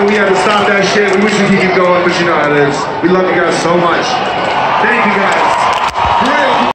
so we had to stop that shit. We wish we could keep going, but you know how it is. We love you guys so much. Thank you guys.